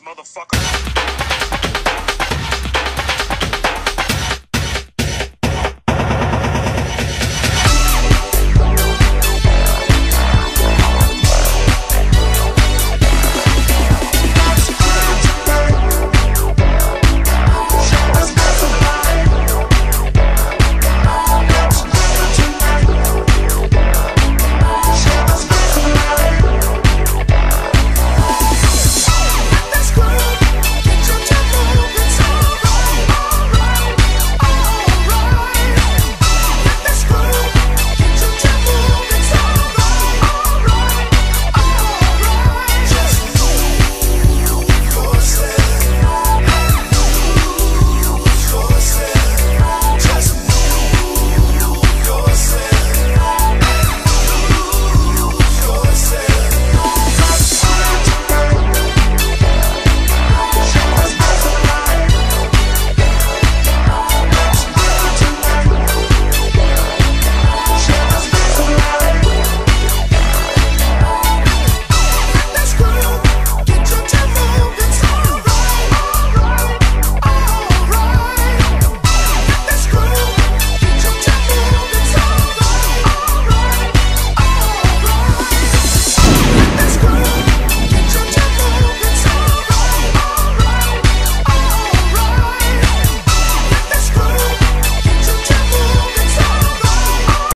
motherfucker.